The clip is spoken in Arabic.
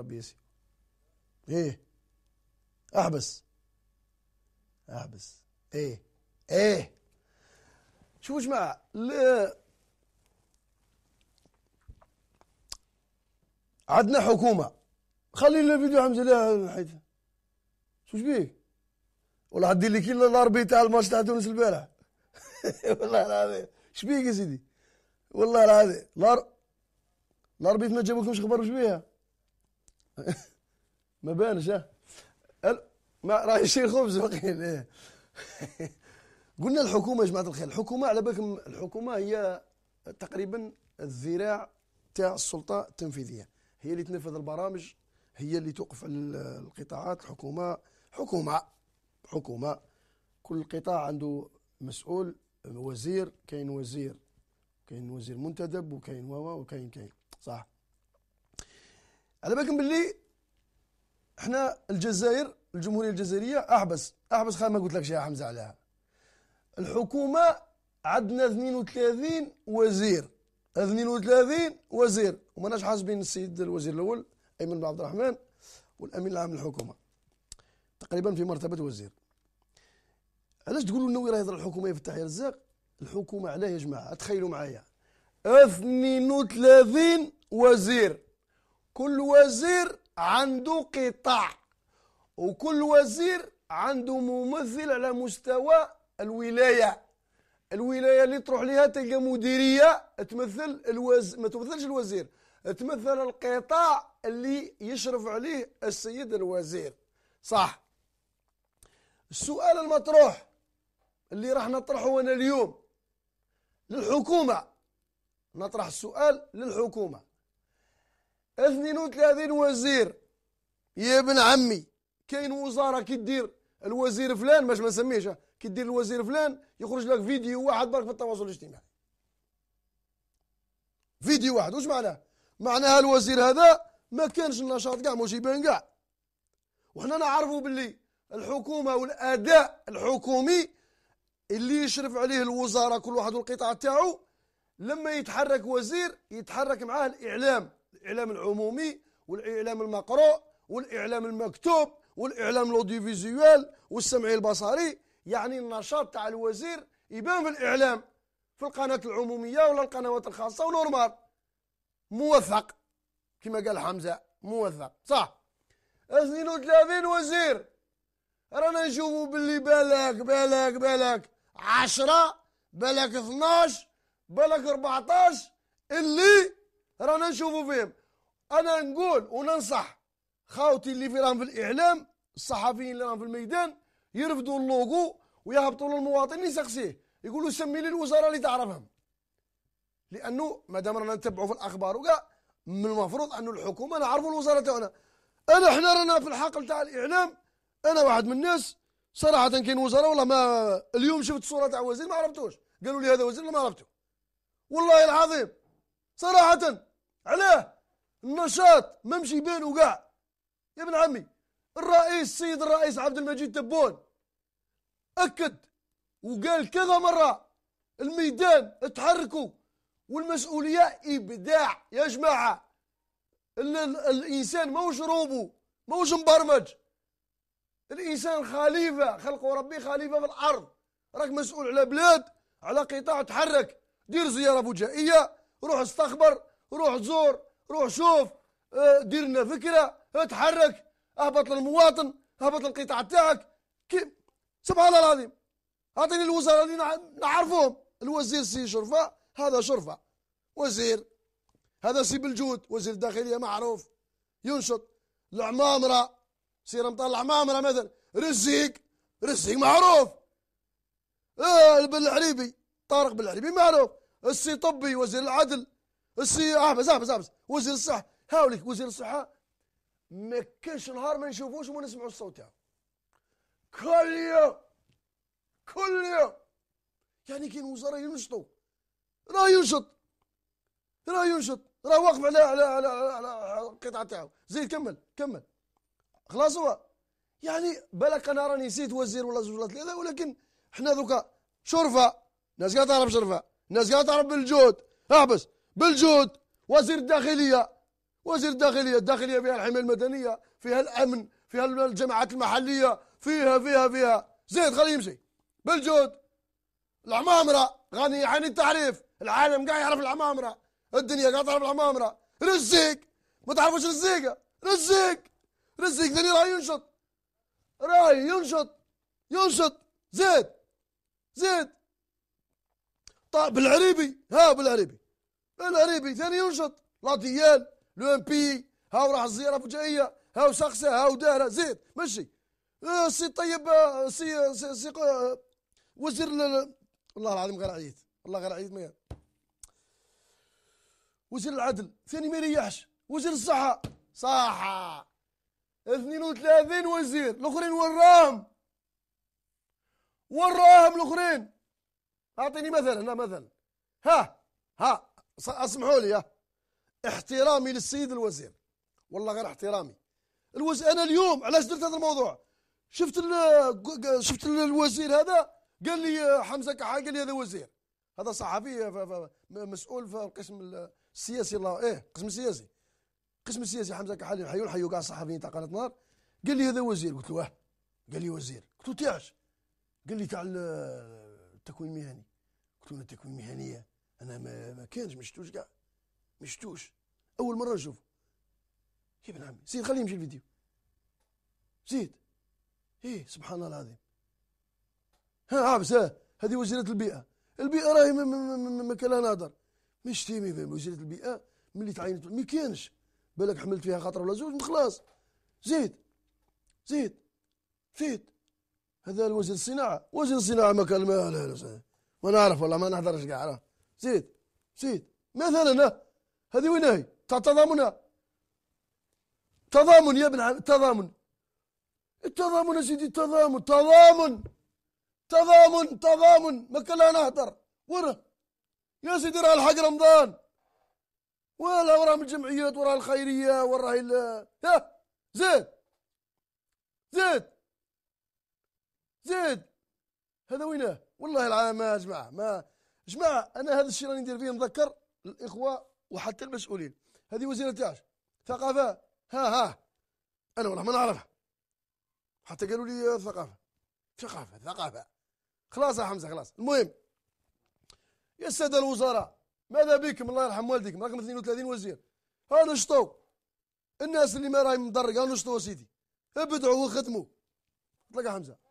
ربي يسي إيه؟ أحبس. أحبس. إيه؟ إيه؟ شوفوا جماعة لا. عندنا حكومة. خلي لنا حمزة لا الحيث شوش بيك؟ ولا عدي لي كل الاربي تاع الماتش تاع تونس البارح. والله العظيم. اش بيك يا سيدي؟ والله العظيم. الار الاربيت ما جابوكمش خبر وش بيها؟ ما بانش ما راه يشيل خبز وقيل إيه. قلنا الحكومة يا جماعة الخير الحكومة على بالكم الحكومة هي تقريبا الذراع تاع السلطة التنفيذية. هي اللي تنفذ البرامج هي اللي توقف القطاعات الحكومة حكومة حكومة. كل قطاع عنده مسؤول وزير كاين وزير كاين وزير منتدب وكاين وكاين كاين. صح؟ على بالكم باللي إحنا الجزائر الجمهورية الجزائرية أحبس أحبس خلينا ما قلت لك يا حمزة عليها. الحكومة عندنا 32 وزير. 32 وزير. وماناش حاسبين السيد الوزير الأول أيمن بن عبد الرحمن والأمين العام للحكومة. تقريبا في مرتبة وزير. علاش تقولوا إنه راه يهضر الحكومة يفتح رزاق الحكومة علاه يا جماعة تخيلوا معايا. 32 وزير. كل وزير عنده قطاع وكل وزير عنده ممثل على مستوى الولاية. الولاية اللي تروح لها تلقى مديرية تمثل الوز ما تمثلش الوزير تمثل القطاع اللي يشرف عليه السيد الوزير. صح. السؤال المطروح اللي راح نطرحه أنا اليوم للحكومة. نطرح السؤال للحكومة. 32 وزير. يا ابن عمي كاين وزارة كي دير الوزير فلان باش ما نسميش كي دير الوزير فلان يخرج لك فيديو واحد برك في التواصل الاجتماعي. فيديو واحد واش معناه؟ معناها الوزير هذا ما كانش النشاط كاع مش يبان كاع. وحنا نعرفوا باللي الحكومة والأداء الحكومي اللي يشرف عليه الوزارة كل واحد والقطاع تاعو لما يتحرك وزير يتحرك معاه الإعلام. الإعلام العمومي والإعلام المقروء والإعلام المكتوب والإعلام الأوديوفيزيوال والسمعي البصري يعني النشاط تاع الوزير يبان في الإعلام في القناة العمومية ولا القنوات الخاصة ونورمال. موثق. كما قال حمزة موثق. صح. 32 وزير. رانا نشوفوا باللي بالك بالك بالك. 10 بالك 12 بالك 14 اللي رانا نشوفوا فيهم. أنا نقول وننصح خاوتي اللي في راهم في الإعلام الصحفيين اللي راهم في الميدان يرفدوا اللوغو ويهبطوا للمواطن يسقسيه. يقولوا سمي لي الوزارة اللي تعرفهم. لأنه ما دام رانا نتبعوا في الأخبار وكاع من المفروض أنه الحكومة نعرفوا الوزارة تاعنا. أنا إحنا رانا في الحقل تاع الإعلام أنا واحد من الناس صراحة كاين وزارة والله ما اليوم شفت صورة تاع وزير ما عرفتوش. قالوا لي هذا وزير ما عرفته والله العظيم صراحة علاه النشاط ما مشي يبان كاع يا ابن عمي الرئيس السيد الرئيس عبد المجيد تبون أكد وقال كذا مرة الميدان تحركوا والمسؤولية إبداع. يا جماعة الإنسان موش روبو موش مبرمج. الإنسان خليفة خلقه ربي خليفة في الأرض. راك مسؤول على بلاد على قطاع تحرك. دير زيارة فجائيه روح استخبر روح زور روح شوف آه، دير لنا فكرة تحرك اهبط للمواطن اهبط للقطاع تاعك. كيف سبحان الله العظيم. اعطيني الوزراء اللي نعرفهم الوزير سي شرفة هذا شرفة. وزير هذا سي بالجود. وزير الداخلية معروف. ينشط. العمامرة سير مطلع عمامره مثلا. رزيق رزيق معروف. آه بالعريبي طارق بالعريبي معروف. السي طبي وزير العدل السي احبس احبس احبس وزير الصحة. هاوليك وزير الصحة. ما كانش نهار ما نشوفوش وما نسمعوش الصوت تاعو كل يوم كل يوم. يعني كاين وزراء ينشطوا. راه ينشط. راه ينشط. راه واقف على على على, على القطعة تاعو. زيد كمل كمل. خلاص هو. يعني بالك أنا راني نسيت وزير ولا زوج ولا ثلاثة ولكن حنا ذوكا شرفة. ناس قاعدة تعرف شرفة. ناس قاعدة تعرف بالجود. احبس بالجود. وزير الداخلية. وزير الداخلية الداخلية فيها الحمايه المدنية فيها الأمن فيها الجماعات المحلية فيها فيها فيها. زيد خليه يمشي. بالجود. العمامرة. غني عن التعريف العالم قاعد يعرف العمامرة. الدنيا قاعد تعرف العمامرة. رزيق. ما تعرفوش رزيقة؟ رزيق. رزيق ذني راه ينشط. راه ينشط. ينشط. زيد زيد بالعريبي ها بالعريبي. العريبي ثاني ينشط. لا ديال لو إم بي هاو راح الزيارة فجائيه هاو شخصه هاو داره زيد مشي. آه، سي طيب آه، سي سي, سي آه، وزير والله العظيم غير عييت. والله غير عييت ميان وزير العدل ثاني ما يريحش. وزير الصحة صحة. 32 وزير الأخرين وراهم وراهم الأخرين؟ أعطيني مثل هنا مثل ها ها اسمحوا لي ها احترامي للسيد الوزير. والله غير احترامي. الوزير أنا اليوم علاش درت هذا الموضوع؟ شفت شفت الوزير هذا؟ قال لي حمزة كحا قال لي هذا وزير. هذا صحفي مسؤول في القسم السياسي. الله إيه القسم السياسي القسم السياسي حمزة كحالي حيو حيو كاع الصحفيين تاع قناة نار قال لي هذا وزير. قلت له واه؟ قال لي وزير. قلت له تاعش قال لي تاع التكوين المهني قلت له التكوين المهنيه أنا ما, ما كانش مشتوش كاع. مشتوش أول مرة نشوفه. يا ابن عمي زيد خليه يمشي الفيديو. زيد. إيه سبحان الله العظيم. ها عابس ها. هذه وزيرة البيئة. البيئة راهي ما كان لها نهضر. مش تيمي وزيرة البيئة ملي تعينت. ما كانش. بالك حملت فيها خاطر ولا زوج خلاص. زيد. زيد. زيد. هذا الوزير الصناعة وزير الصناعة ما كان ما لا لا ما نعرف والله ما نهضرش كاع زيد زيد مثلا هذه وين هي؟ تاع تضامن. تضامن يا ابن عم تضامن. التضامن يا سيدي التضامن تضامن. تضامن تضامن. ما كان نهدر ورا. يا سيدي راه الحق رمضان. ولا وراه من الجمعيات وراه الخيرية وراه زيد. زيد. زيد هذا وينه؟ والله العالم ما جماعة ما جماعة أنا هذا الشيء راني ندير فيه نذكر الاخوه وحتى المسؤولين. هذه وزيرة تاعش ثقافة. ها ها. أنا والله ما نعرفها. حتى قالوا لي ثقافة. ثقافة ثقافة. خلاص يا حمزة خلاص. المهم يا الساده الوزراء ماذا بكم؟ الله يرحم والديكم. راكم 32 وزير. ها نشطوا. الناس اللي ما راهي مدرقه نشطوا سيدي. ابدعوا وخدموا تلقى حمزة.